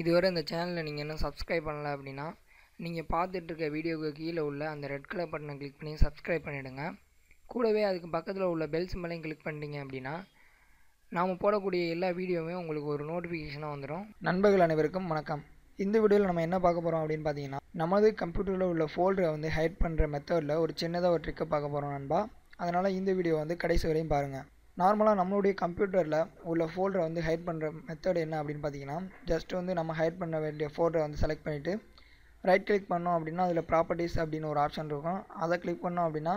இதுவரை இந்த சேனலை நீங்கள் இன்னும் சப்ஸ்கிரைப் பண்ணல அப்படின்னா நீங்கள் பார்த்துட்டு இருக்க வீடியோவுக்கு கீழே உள்ள அந்த ரெட் கலர் பட்டனை கிளிக் பண்ணி சப்ஸ்கிரைப் பண்ணிவிடுங்க கூடவே அதுக்கு பக்கத்தில் உள்ள பெல் சிம்பலையும் கிளிக் பண்ணிட்டீங்க அப்படின்னா நாம் போடக்கூடிய எல்லா வீடியோவுமே உங்களுக்கு ஒரு நோட்டிஃபிகேஷனாக வந்துடும் நண்பர்கள் அனைவருக்கும் வணக்கம். இந்த வீடியோவில் நம்ம என்ன பார்க்க போகிறோம் அப்படின்னு பார்த்தீங்கன்னா நமது கம்ப்யூட்டரில் உள்ள ஃபோல்டரை வந்து ஹைட் பண்ணுற மெத்தடில் ஒரு சின்னதாக ஒரு ட்ரிக்கை பார்க்க போகிறோம் நண்பா. அதனால் இந்த வீடியோ வந்து கடைசி வரையும் பாருங்கள் நார்மலாக நம்மளுடைய கம்ப்யூட்டரில் உள்ள ஃபோல்டரை வந்து ஹைட் பண்ணுற மெத்தட் என்ன அப்படின்னு பார்த்தீங்கன்னா ஜஸ்ட் வந்து நம்ம ஹைட் பண்ண வேண்டிய ஃபோல்டரை வந்து செலக்ட் பண்ணிவிட்டு ரைட் கிளிக் பண்ணோம் அப்படின்னா அதில் ப்ராப்பர்ட்டிஸ் அப்படின்னு ஒரு ஆப்ஷன் இருக்கும். அதை கிளிக் பண்ணோம் அப்படின்னா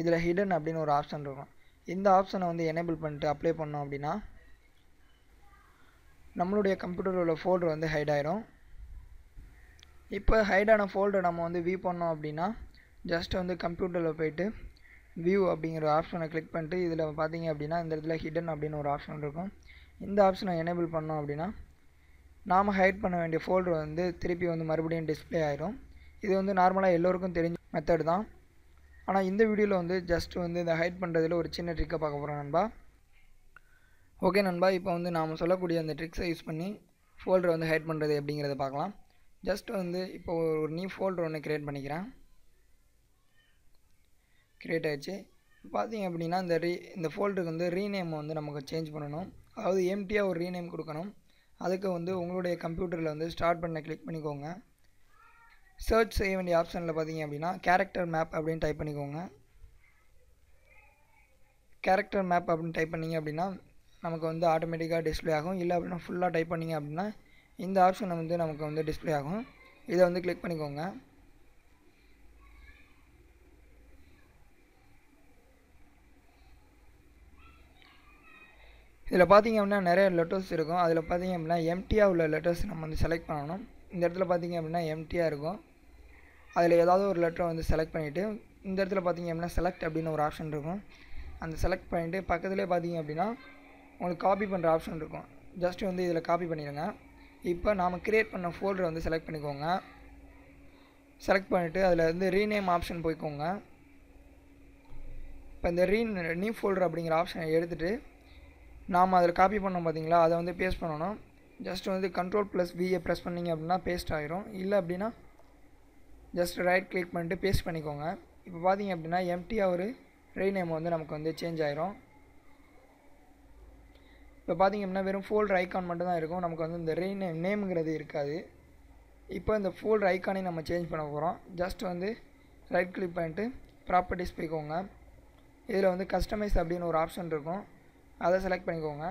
இதில் ஹிடன் அப்படின்னு ஒரு ஆப்ஷன் இருக்கும். இந்த ஆப்ஷனை வந்து எனேபிள் பண்ணிட்டு அப்ளை பண்ணோம் அப்படின்னா நம்மளுடைய கம்ப்யூட்டரில் உள்ள ஃபோல்டர் வந்து ஹைட் ஆயிரும். இப்போ ஹைடான ஃபோல்டர் நம்ம வந்து வியூ பண்ணோம் அப்படின்னா ஜஸ்ட் வந்து கம்ப்யூட்டரில் போயிட்டு வியூ அப்படிங்கிற ஆப்ஷனை கிளிக் பண்ணிட்டு இதில் பார்த்தீங்க அப்படின்னா இந்த இடத்துல ஹிடன் அப்படின்னு ஒரு ஆப்ஷன் இருக்கும். இந்த ஆப்ஷனை எனேபிள் பண்ணோம் அப்படின்னா நாம் ஹைட் பண்ண வேண்டிய ஃபோல்டர் வந்து திருப்பி வந்து மறுபடியும் டிஸ்பிளே ஆயிரும். இது வந்து நார்மலாக எல்லோருக்கும் தெரிஞ்ச மெத்தட் தான். ஆனால் இந்த வீடியோவில் வந்து ஜஸ்ட் வந்து இந்த ஹைட் பண்ணுறதுல ஒரு சின்ன ட்ரிக்கை பார்க்க போகிறோம் நண்பா. ஓகே நண்பா இப்போ வந்து நாம் சொல்லக்கூடிய அந்த ட்ரிக்ஸை யூஸ் பண்ணி ஃபோல்டரை வந்து ஹைட் பண்ணுறது அப்படிங்கிறத பார்க்கலாம். ஜஸ்ட் வந்து இப்போ ஒரு நியூ ஃபோல்டர் ஒன்று க்ரியேட் பண்ணிக்கிறேன். க்ரியேட் ஆகிடுச்சு பார்த்தீங்க அப்படின்னா இந்த ரீ இந்த ஃபோல்டருக்கு வந்து ரீநேம் வந்து நமக்கு சேஞ்ச் பண்ணணும். அதாவது எம்டியாக ஒரு ரீநேம் கொடுக்கணும். அதுக்கு வந்து உங்களுடைய கம்ப்யூட்டரில் வந்து ஸ்டார்ட் பண்ண கிளிக் பண்ணிக்கோங்க. சர்ச் செய்ய வேண்டிய ஆப்ஷனில் பார்த்தீங்க அப்படின்னா கேரக்டர் மேப் அப்படின்னு டைப் பண்ணிக்கோங்க. கேரக்டர் மேப் அப்படின்னு டைப் பண்ணிங்க அப்படின்னா நமக்கு வந்து ஆட்டோமேட்டிக்காக டிஸ்பிளே ஆகும். இல்லை அப்படின்னா ஃபுல்லாக டைப் பண்ணிங்க அப்படின்னா இந்த ஆப்ஷனை வந்து நமக்கு வந்து டிஸ்பிளே ஆகும். இதை வந்து கிளிக் பண்ணிக்கோங்க. இதில் பார்த்தீங்க அப்படின்னா நிறைய லெட்டர்ஸ் இருக்கும். அதில் பார்த்தீங்க அப்படின்னா எம்டியாக உள்ள லெட்டர்ஸ் நம்ம வந்து செலக்ட் பண்ணணும். இந்த இடத்துல பார்த்தீங்க அப்படின்னா எம்டியாக இருக்கும். அதில் ஏதாவது ஒரு லெட்டரை வந்து செலக்ட் பண்ணிவிட்டு இந்த இடத்துல பார்த்தீங்க அப்படின்னா செலக்ட் அப்படின்னு ஒரு ஆப்ஷன் இருக்கும். அந்த செலக்ட் பண்ணிவிட்டு பக்கத்துலேயே பார்த்தீங்க அப்படின்னா உங்களுக்கு காப்பி பண்ணுற ஆப்ஷன் இருக்கும். ஜஸ்ட்டு வந்து இதில் காப்பி பண்ணிடுங்க. இப்போ நாம் க்ரியேட் பண்ண ஃபோல்டரை வந்து செலக்ட் பண்ணிக்கோங்க. செலக்ட் பண்ணிவிட்டு அதில் வந்து ரீநேம் ஆப்ஷன் போய்க்கோங்க. இப்போ இந்த ரீ நியூ ஃபோல்டர் அப்படிங்கிற ஆப்ஷனை எடுத்துகிட்டு நாம் அதில் காப்பி பண்ணோம் பார்த்தீங்களா அதை வந்து பேஸ்ட் பண்ணணும். ஜஸ்ட் வந்து கண்ட்ரோல் ப்ளஸ் விஏ ப்ரெஸ் பண்ணிங்க அப்படின்னா பேஸ்ட் ஆகிரும் இல்லை அப்படின்னா ஜஸ்ட் ரைட் கிளிக் பண்ணிட்டு பேஸ்ட் பண்ணிக்கோங்க. இப்போ பார்த்தீங்க அப்படின்னா எம்டியாக ஒரு நேம் வந்து நமக்கு வந்து சேஞ்ச் ஆகிரும் இப்போ பார்த்தீங்க அப்படின்னா வெறும் ஃபோல்டர் ஐக்கான் மட்டும் தான் இருக்கும். நமக்கு வந்து இந்த ரீநேம் நேமுங்கிறது இருக்காது. இப்போ இந்த ஃபோல்டர் ஐக்கானே நம்ம சேஞ்ச் பண்ண போகிறோம் ஜஸ்ட் வந்து ரைட் கிளிக் பண்ணிட்டு ப்ராப்பர்ட்டிஸ் போய்க்கோங்க. இதில் வந்து கஸ்டமைஸ் அப்படின்னு ஒரு ஆப்ஷன் இருக்கும். அதை செலக்ட் பண்ணிக்கோங்க.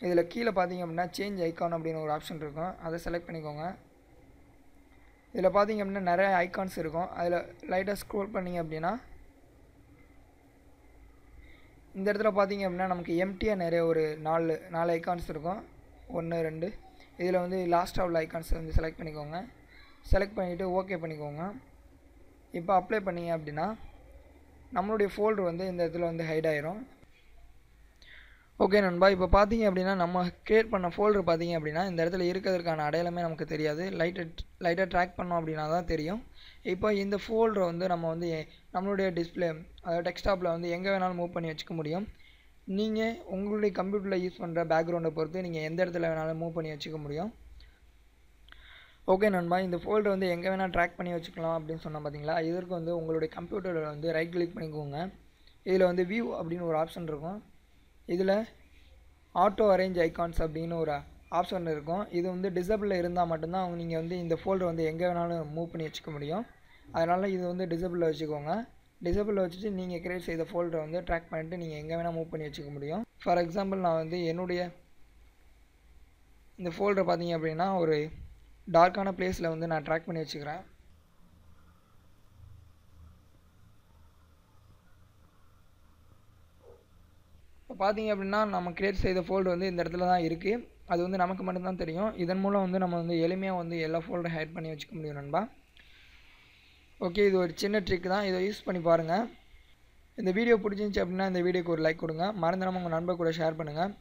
இதில் கீழே பார்த்தீங்க அப்படின்னா சேஞ்ச் ஐக்கான் அப்படின்னு ஒரு ஆப்ஷன் இருக்கும். அதை செலக்ட் பண்ணிக்கோங்க. இதில் பார்த்தீங்க அப்படின்னா நிறைய ஐக்கான்ஸ் இருக்கும். அதில் லைட்டாக ஸ்க்ரோல் பண்ணிங்க அப்படின்னா இந்த இடத்துல பார்த்தீங்க அப்படின்னா நமக்கு எம்டியாக நிறைய ஒரு நாலு நாலு ஐக்கான்ஸ் இருக்கும். ஒன்று ரெண்டு. இதில் வந்து லாஸ்ட்டாக உள்ள ஐக்கான்ஸை வந்து செலக்ட் பண்ணிக்கோங்க. செலக்ட் பண்ணிவிட்டு ஓகே பண்ணிக்கோங்க. இப்போ அப்ளை பண்ணிங்க அப்படின்னா நம்மளுடைய ஃபோல்டர் வந்து இந்த இடத்துல வந்து ஹைட் ஆயிரும். ஓகே நண்பா இப்போ பார்த்தீங்க அப்படின்னா நம்ம க்ரியேட் பண்ண ஃபோல்டர் பார்த்தீங்க அப்படின்னா இந்த இடத்துல இருக்கிறதுக்கான அடையாளமே நமக்கு தெரியாது. லைட்டை லைட்டாக ட்ராக் பண்ணோம் அப்படின்னா தான் தெரியும். இப்போ இந்த ஃபோல்டரை வந்து நம்ம வந்து நம்மளுடைய டிஸ்பிளே அதாவது டெஸ்க்டாப்பில் வந்து எங்கே வேணாலும் மூவ் பண்ணி வச்சுக்க முடியும். நீங்கள் உங்களுடைய கம்ப்யூட்டரில் யூஸ் பண்ணுற பேக்ரவுண்டை பொறுத்து நீங்கள் எந்த இடத்துல வேணாலும் மூவ் பண்ணி வச்சுக்க முடியும். ஓகே நண்பா இந்த ஃபோல்டர் வந்து எங்கே வேணால் ட்ராக் பண்ணி வச்சுக்கலாம் அப்படின்னு சொன்னால் பார்த்தீங்களா இதற்கு வந்து உங்களுடைய கம்ப்யூட்டரில் வந்து ரைட் கிளிக் பண்ணிக்கோங்க. இதில் வந்து வியூ அப்படின்னு ஒரு ஆப்ஷன் இருக்கும். இதில் ஆட்டோ அரேஞ்ச் ஐகான்ஸ் அப்படின்னு ஒரு ஆப்ஷன் இருக்கும். இது வந்து டிசபிளில் இருந்தால் மட்டும்தான் அவங்க நீங்கள் வந்து இந்த ஃபோல்டர் வந்து எங்கே வேணாலும் மூவ் பண்ணி வச்சுக்க முடியும். அதனால் இது வந்து டிசபிளில் வச்சுக்கோங்க. டிசபிளில் வச்சுட்டு நீங்கள் கிரியேட் செய்த ஃபோல்டரை வந்து ட்ராக் பண்ணிவிட்டு நீங்கள் எங்கே வேணால் மூவ் பண்ணி வச்சுக்க முடியும். ஃபார் எக்ஸாம்பிள் நான் வந்து என்னுடைய இந்த ஃபோல்டரை பார்த்தீங்க அப்படின்னா ஒரு டார்க்கான பிளேஸில் வந்து நான் ட்ராக் பண்ணி வச்சுக்கிறேன் இப்போ பார்த்தீங்க அப்படின்னா நம்ம கிரியேட் செய்த ஃபோல்டு வந்து இந்த இடத்துல தான் இருக்குது அது வந்து நமக்கு மட்டும்தான் தெரியும். இதன் மூலம் வந்து நம்ம வந்து எளிமையாக வந்து எல்லா ஃபோல்டரும் ஹைட் பண்ணி வச்சுக்க முடியும் நண்பா. ஓகே இது ஒரு சின்ன ட்ரிக் தான். இதை யூஸ் பண்ணி பாருங்கள் இந்த வீடியோ பிடிச்சிருந்துச்சி அப்படின்னா இந்த வீடியோக்கு ஒரு லைக் கொடுங்க. மறந்துடாமல் உங்கள் நண்பர் கூட ஷேர் பண்ணுங்கள்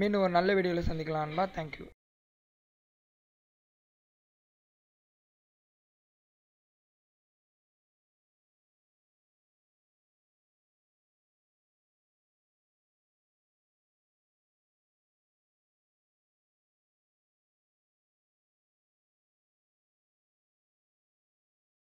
மீண்டும் ஒரு நல்ல வீடியோவில் சந்திக்கலாம் நண்பா. தேங்க்யூ